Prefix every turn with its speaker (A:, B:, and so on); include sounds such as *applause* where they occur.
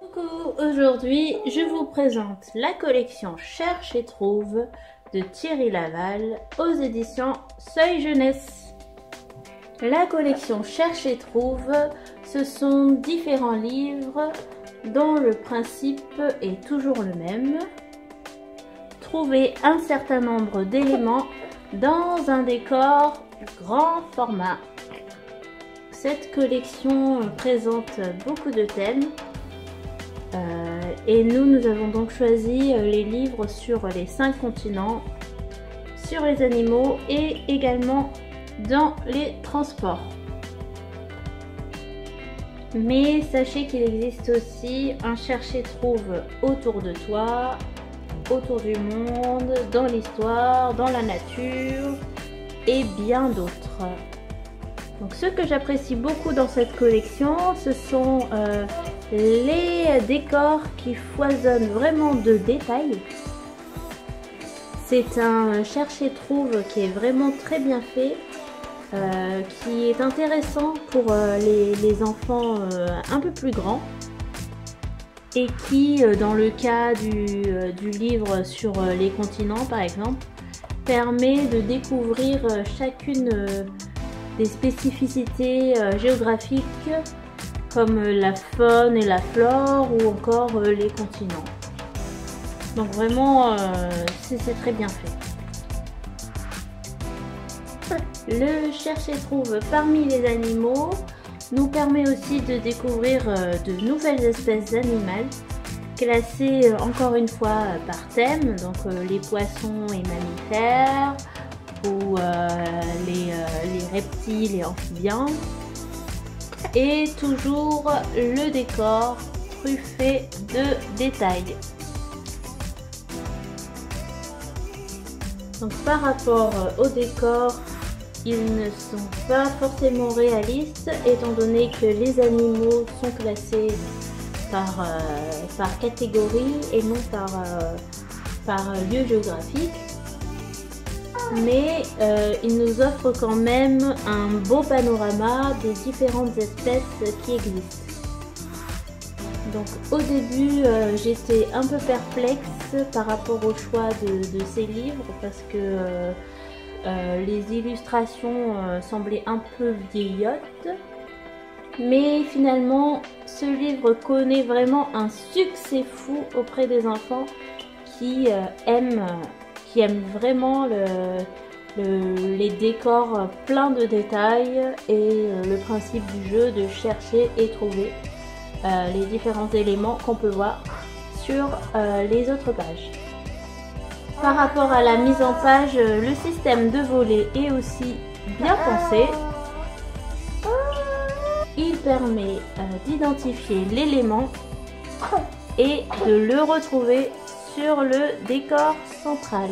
A: Coucou, aujourd'hui je vous présente la collection Cherche et Trouve de Thierry Laval aux éditions Seuil Jeunesse. La collection Cherche et Trouve, ce sont différents livres dont le principe est toujours le même. Trouver un certain nombre d'éléments dans un décor grand format. Cette collection présente beaucoup de thèmes et nous, nous avons donc choisi euh, les livres sur les cinq continents, sur les animaux et également dans les transports. Mais sachez qu'il existe aussi un chercher-trouve autour de toi, autour du monde, dans l'histoire, dans la nature et bien d'autres. Donc ce que j'apprécie beaucoup dans cette collection, ce sont euh, les décors qui foisonnent vraiment de détails. C'est un cherche-trouve qui est vraiment très bien fait, euh, qui est intéressant pour euh, les, enfants euh, un peu plus grands et qui, dans le cas du, livre sur les continents par exemple, permet de découvrir chacune des spécificités géographiques comme la faune et la flore ou encore euh, les continents. Donc vraiment, euh, c'est très bien fait. *laughs* Le cherche-trouve parmi les animaux nous permet aussi de découvrir euh, de nouvelles espèces animales classées encore une fois par thème, donc les poissons et mammifères ou les reptiles et amphibiens et toujours le décor truffé de détails. Donc par rapport au décor, ils ne sont pas forcément réalistes étant donné que les animaux sont classés par, euh, catégorie et non par, euh, par lieu géographique mais euh, il nous offre quand même un beau panorama des différentes espèces qui existent. Donc au début euh, j'étais un peu perplexe par rapport au choix de, ces livres parce que euh, les illustrations semblaient un peu vieillottes. Mais finalement ce livre connaît vraiment un succès fou auprès des enfants qui aiment qui aime vraiment les décors pleins de détails et euh, le principe du jeu de chercher et trouver euh, les différents éléments qu'on peut voir sur euh, les autres pages. Par rapport à la mise en page, le système de volet est aussi bien pensé. Il permet d'identifier l'élément et de le retrouver sur le décor central.